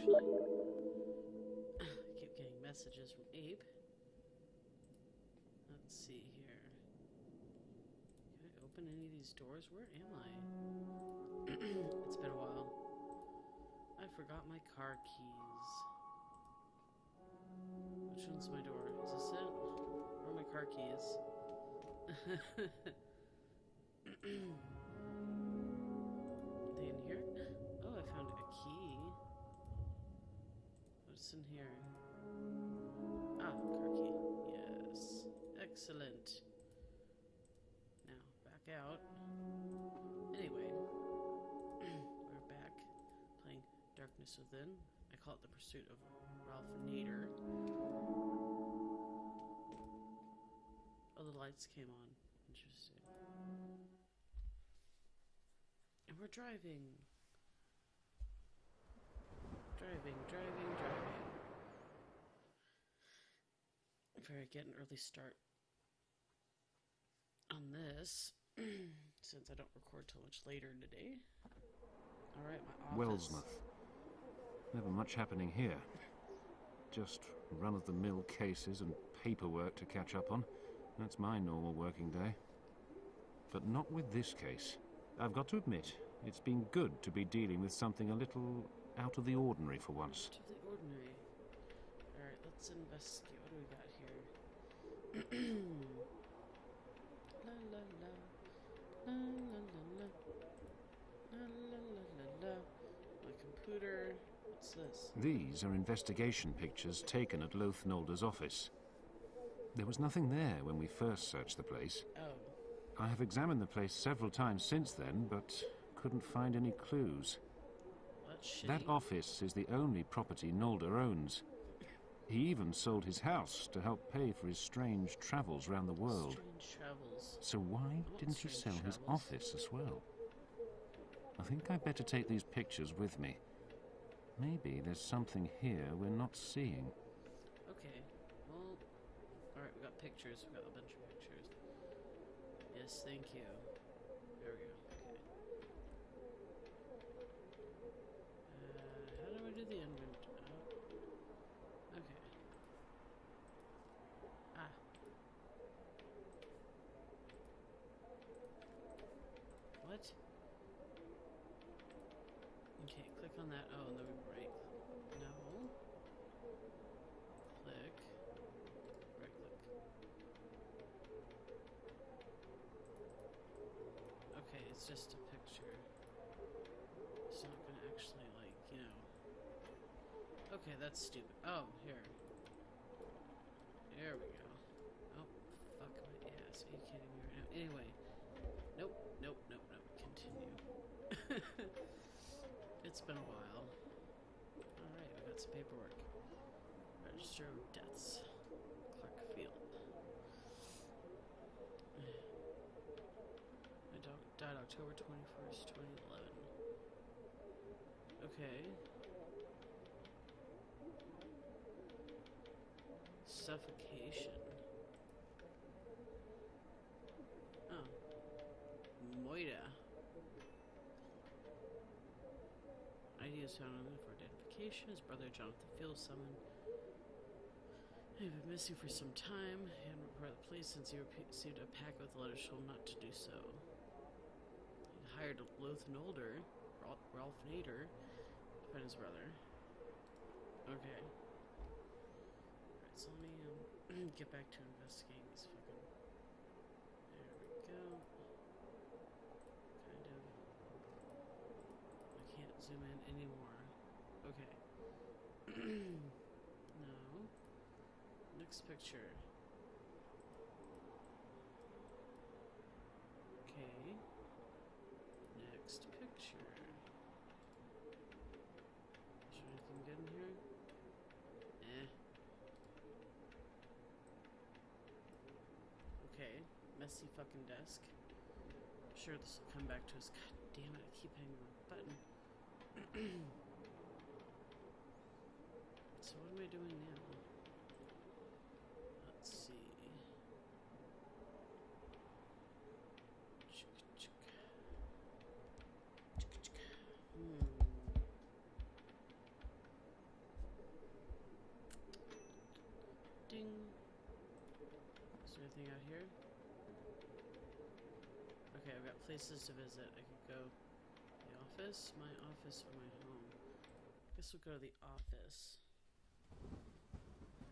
I keep getting messages from Abe. Let's see here. Can I open any of these doors? Where am I? it's been a while. I forgot my car keys. Which one's my door? Is this it? Where are my car keys? In here? Ah, car key. Yes. Excellent. Now, back out. Anyway, we're back playing Darkness Within. I call it the pursuit of Ralph Nader. Oh, the lights came on. Interesting. And we're driving. Driving, driving, driving. If I get an early start on this, since I don't record till much later today. Alright, my office. Wellsmouth. Never much happening here. Just run of the mill cases and paperwork to catch up on. That's my normal working day. But not with this case. I've got to admit, it's been good to be dealing with something a little out of the ordinary for once. Out of the ordinary. Alright, let's investigate. What do we got here? la la la. La la la la. La la la la la. My computer. What's this? These are investigation pictures taken at Loath Nolder's office. There was nothing there when we first searched the place. Oh. I have examined the place several times since then, but couldn't find any clues. That office is the only property Nolder owns. He even sold his house to help pay for his strange travels around the world. Travels. So why didn't he sell his office as well? I think I'd better take these pictures with me. Maybe there's something here we're not seeing. Okay. Well. Alright, we got pictures. We got a bunch of pictures. Yes, thank you. There we go. Okay. Do the invent? Oh. Okay. Ah. What? Okay, click on that. Oh, and then we right. No. Click. Right click. Okay, it's just a picture. It's not gonna actually, like, you know. Okay, that's stupid. Oh, here. There we go. Oh, fuck my ass. Are you kidding me right now? Anyway. Nope, nope, nope, nope. Continue. it's been a while. Alright, we got some paperwork. Register of deaths. Clark Field. Dog died October 21st, 2011. Okay. Suffocation. Oh. Moida. ID is found for identification. His brother Jonathan Fields summoned. Had been missing for some time. Hadn't reported the police since he received a packet with letters showing him not to do so. He hired Loath Nolder, Ralph, Nader, to find his brother. Okay. Alright, so let me get back to investigating these fucking. There we go. Kind of. I can't zoom in anymore. Okay. no. Next picture. Okay. Next picture. Is there anything good in here? Eh. Okay. Messy fucking desk. Sure, this will come back to us. God damn it, I keep hitting the button. so what am I doing now? Let's see. Chick, chick. Chick, chick. Hmm. Places to visit. I could go the office, my office, or my home. I guess we'll go to the office.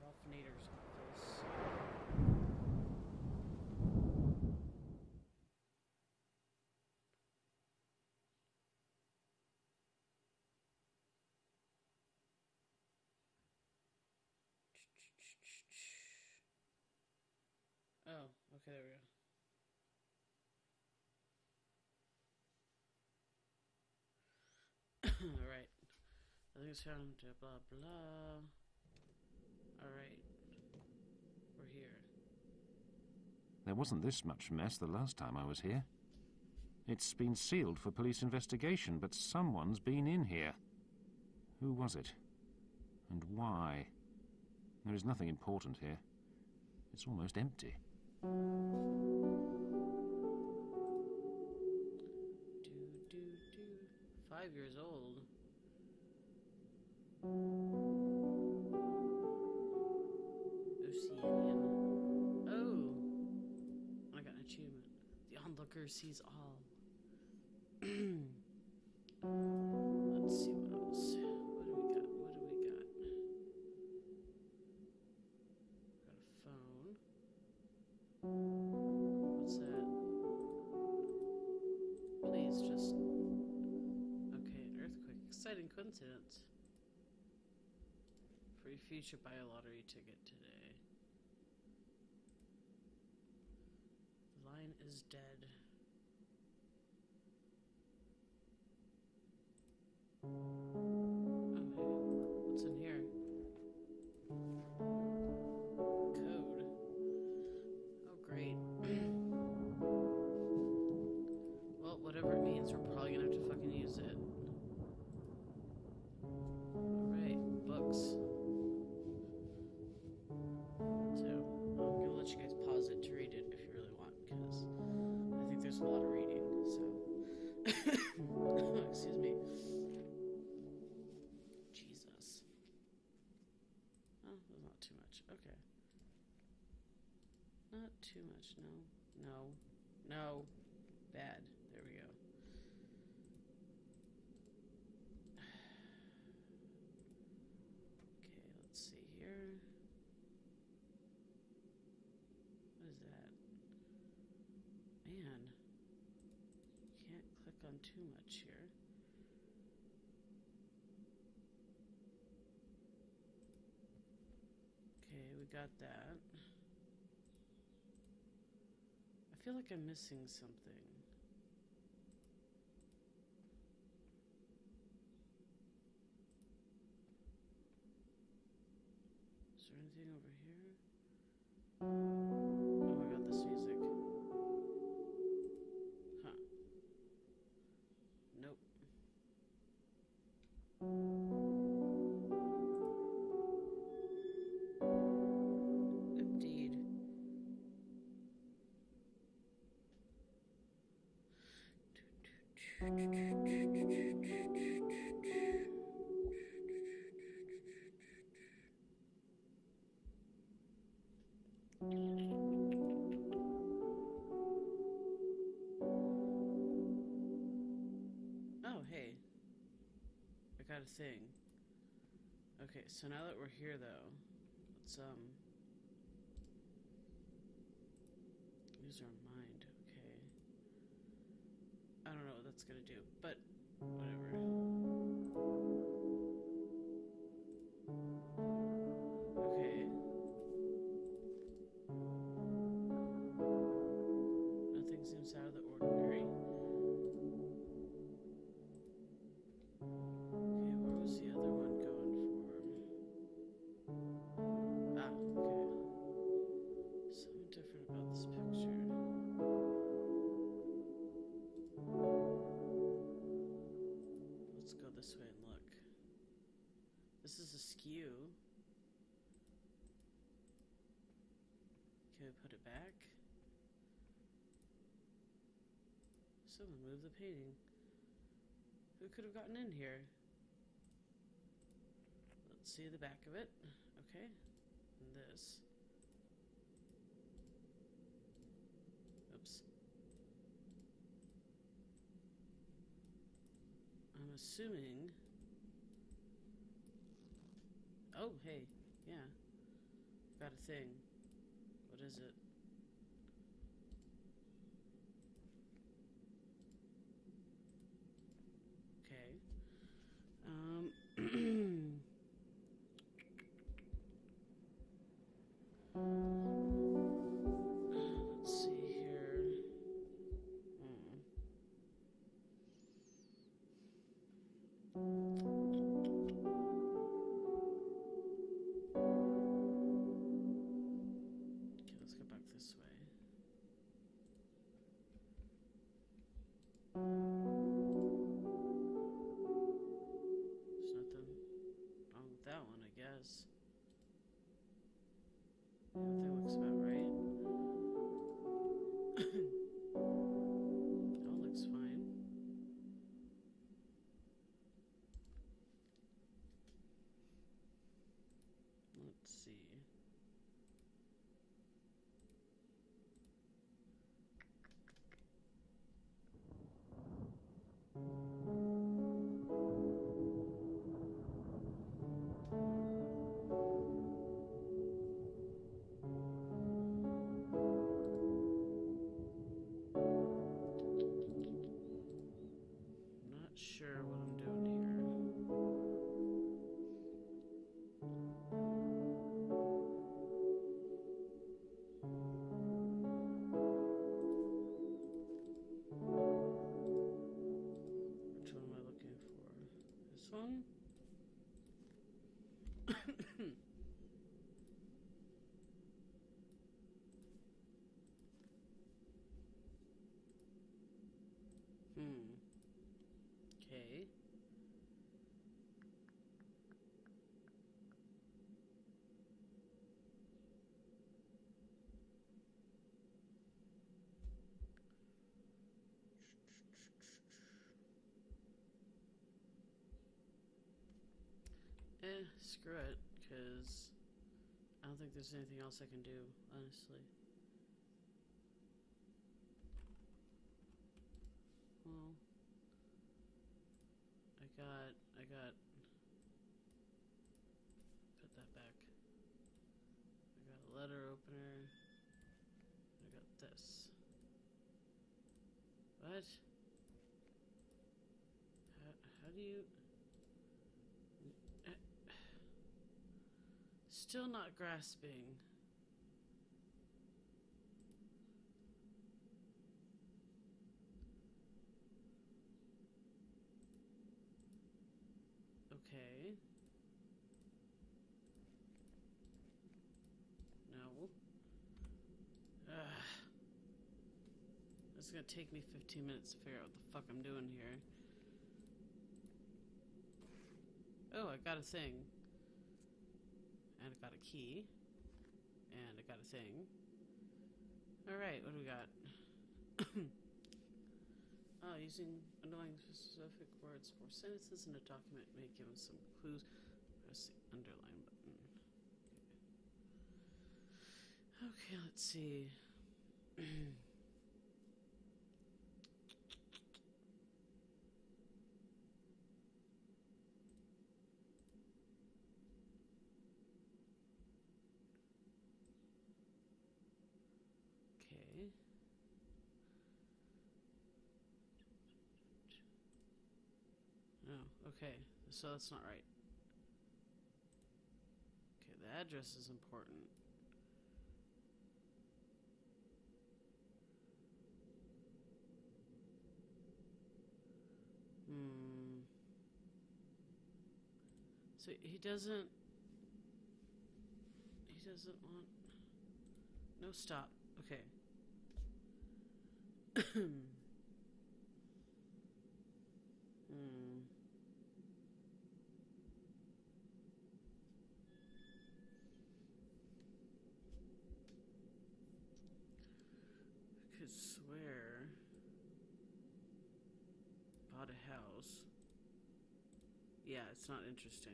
Ralph Nader's office. Oh, okay, there we go. Alright. Nothing's found, blah blah. Alright. We're here. There wasn't this much mess the last time I was here. It's been sealed for police investigation, but someone's been in here. Who was it? And why? There is nothing important here. It's almost empty. Do do do. Five years old. Oceanian. Oh. I got an achievement. The onlooker sees all. Let's see what else. What do we got? What do we got? Got a phone. What's that? Please just. Okay, earthquake. Exciting coincidence. Free future buy a lottery ticket today. The line is dead. No. Bad. There we go. Okay, let's see here. What is that? Man. Can't click on too much here. Okay, we got that. I feel like I'm missing something. Is there anything over here? Got a thing. Okay, so now that we're here, though, let's, um. Use our mind, okay. I don't know what that's gonna do, but whatever. We put it back? Someone move the painting. Who could have gotten in here? Let's see the back of it. Okay. And this. Oops. I'm assuming. Oh, hey, yeah. Got a thing. What is it? Eh, screw it, because I don't think there's anything else I can do, honestly. Well, I got, I got, put that back. I got a letter opener. I got this. What? How, how do you? Eh, Still not grasping. Okay. No. Ugh. It's gonna take me 15 minutes to figure out what the fuck I'm doing here. Oh, I got a thing. And I got a key. And I got a thing. Alright, what do we got? oh, using underlying specific words for sentences in a document may give us some clues. Press the underline button. Okay, okay let's see. Okay. Oh, okay. So that's not right. Okay, the address is important. Hmm. So he doesn't. He doesn't want. No, stop. Okay. hmm. a house. Yeah, it's not interesting.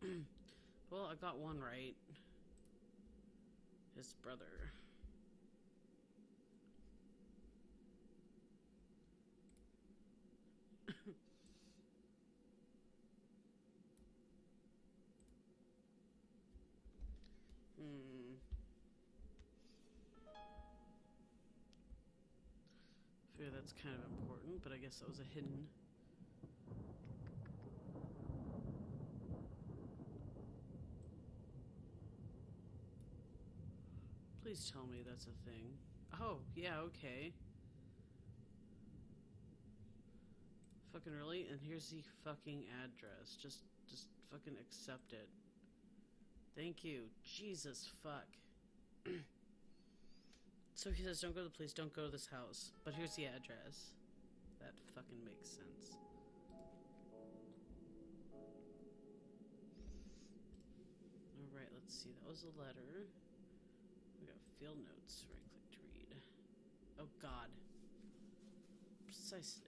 Hmm. well, I got one right. His brother. That's kind of important, but I guess that was a hidden. Please tell me that's a thing. Oh, yeah, okay. Fucking really? And here's the fucking address. Just just fucking accept it. Thank you. Jesus fuck. so he says don't go to the police, don't go to this house. But here's the address. That fucking makes sense. Alright, let's see. That was a letter. We got field notes. Right click to read. Oh god. Precisely.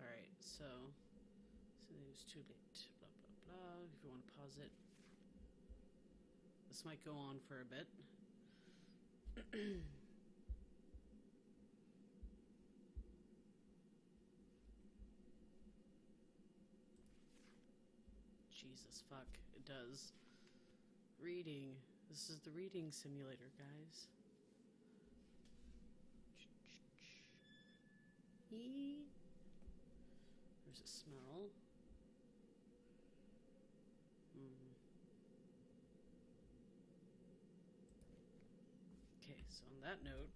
Alright, so. Too late. Blah, blah, blah. If you want to pause it. This might go on for a bit. Jesus fuck, it does. Reading. This is the reading simulator, guys. There's a smell. Hmm. Okay, so on that note,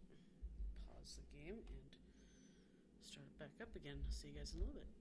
pause the game and start it back up again. See you guys in a little bit.